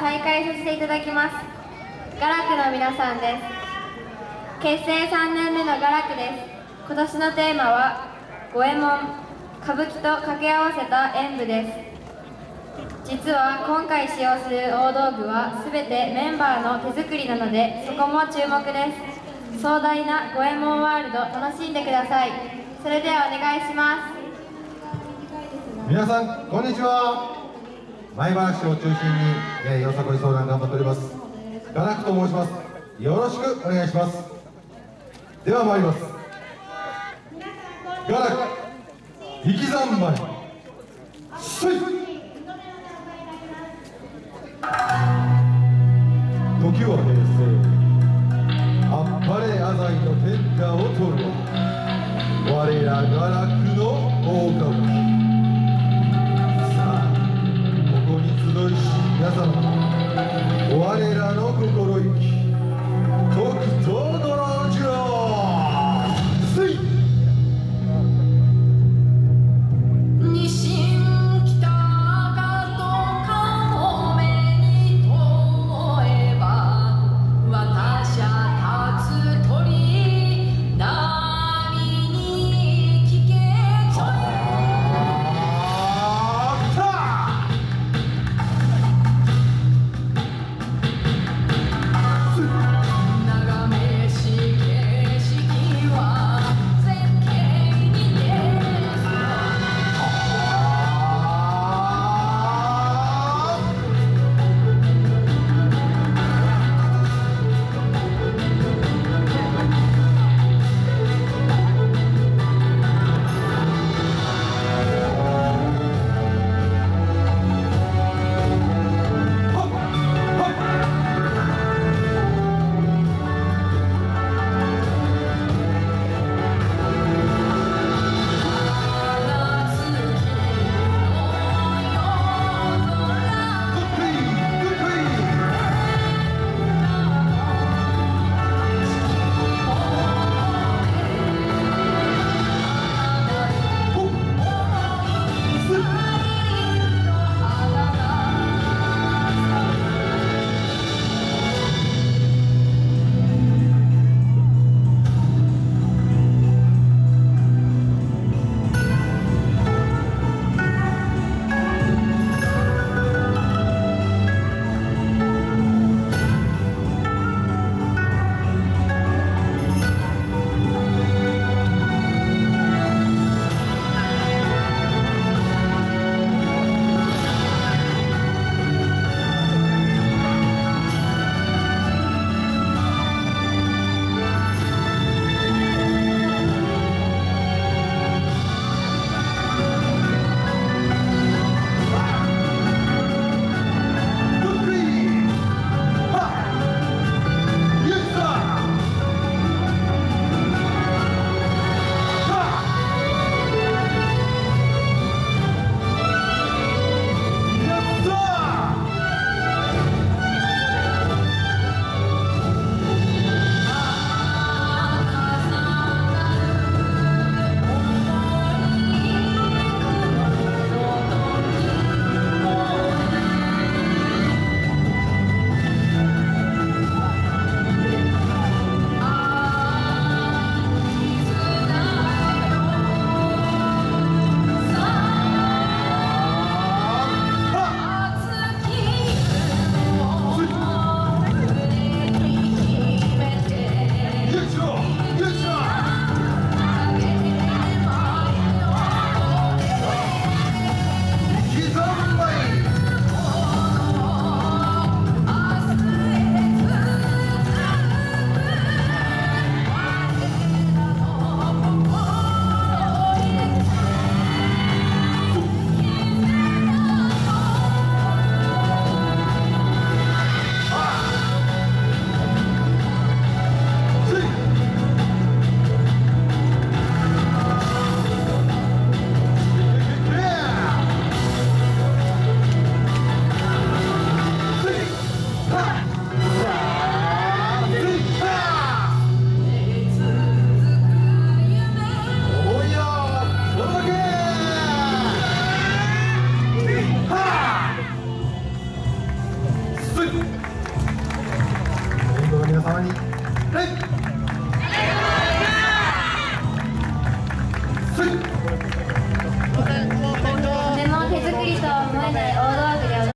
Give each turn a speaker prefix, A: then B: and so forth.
A: 再開させていただきます。ガラクの皆さんです。結成3年目のガラクです。今年のテーマは五右衛門歌舞伎と掛け合わせた演舞です。実は今回使用する大道具は全てメンバーの手作りなのでそこも注目です。壮大な五右衛門ワールド楽しんでください。それではお願いします。
B: 皆さんこんにちは。前原市を中心に、えー、よさこい相談頑張っております。ガラクと申します。よろしくお願いします。では参ります。ガラク引き算前そい時は平成。あっぱれあざいの天下を取るわ。我らガラクの大歌舞伎